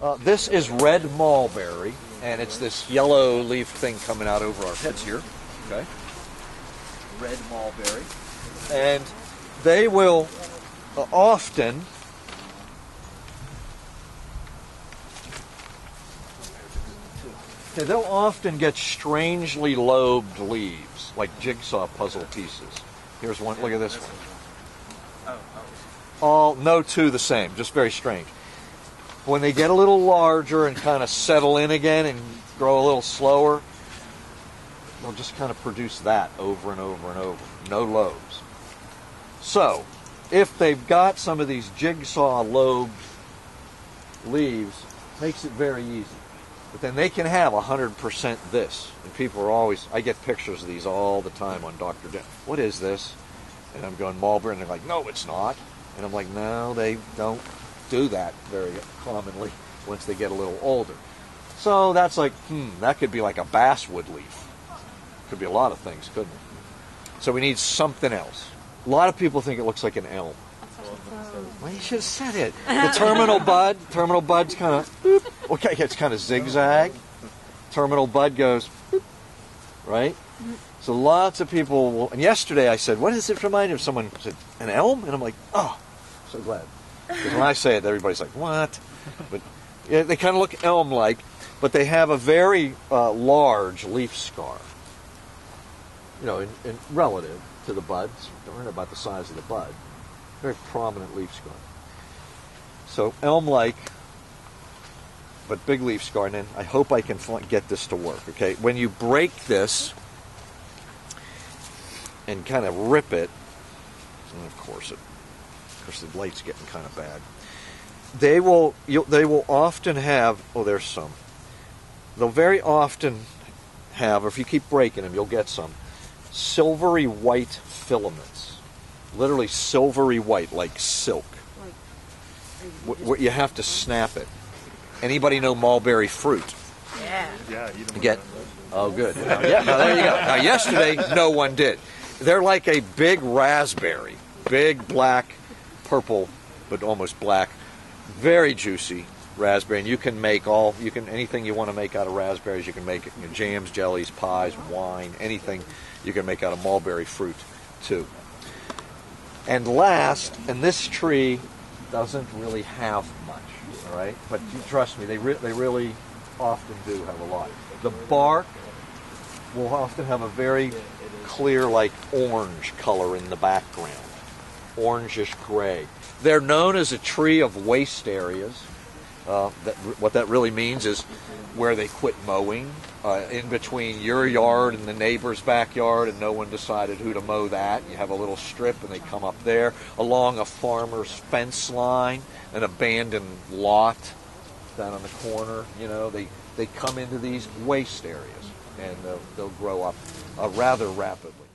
Uh, this is red mulberry, and it's this yellow leaf thing coming out over our heads here. Okay. Red mulberry. And they will uh, often they'll often get strangely lobed leaves, like jigsaw puzzle pieces. Here's one. Look at this one. All no two the same, just very strange. When they get a little larger and kind of settle in again and grow a little slower, they'll just kind of produce that over and over and over. No lobes. So, if they've got some of these jigsaw lobed leaves, makes it very easy. But then they can have 100% this. And people are always, I get pictures of these all the time on Dr. What is this? And I'm going mulberry, and they're like, no, it's not. And I'm like, no, they don't do that very commonly once they get a little older. So that's like, hmm, that could be like a basswood leaf. Could be a lot of things, couldn't it? So we need something else. A lot of people think it looks like an elm. Well, you should have said it. The terminal bud, terminal bud's kind of, okay, it's kind of zigzag. Terminal bud goes, boop, right? So lots of people will, and yesterday I said, what does it remind you of? Someone said, an elm? And I'm like, oh, so glad. Because when I say it, everybody's like, what? But yeah, they kind of look elm-like, but they have a very uh, large leaf scar. You know, in, in relative to the buds, aren't about the size of the bud. Very prominent leaf scar. So elm-like, but big leaf scar. And I hope I can get this to work. Okay, when you break this and kind of rip it, and of course it, of course the light's getting kind of bad. They will, you, they will often have. Oh, there's some. They'll very often have, or if you keep breaking them, you'll get some silvery white filaments. Literally silvery white, like silk. Like, Wh- wh- you have to snap it. Anybody know mulberry fruit? yeah. Yeah, eat 'em You get. Oh, good. Now, yeah, now there you go. Now, yesterday, no one did. They're like a big raspberry, big black, purple, but almost black, very juicy raspberry. And you can make all you can anything you want to make out of raspberries. You can make you know, jams, jellies, pies, wine, anything you can make out of mulberry fruit too. And last, and this tree doesn't really have much, all right? But you trust me, they re- they really often do have a lot. The bark will often have a very clear, like orange color in the background, orangish gray. They're known as a tree of waste areas. Uh, that, what that really means is where they quit mowing, uh, in between your yard and the neighbor's backyard, and no one decided who to mow that. You have a little strip, and they come up there along a farmer's fence line, an abandoned lot down on the corner. You know, they they come into these waste areas, and they'll, they'll grow up uh, rather rapidly.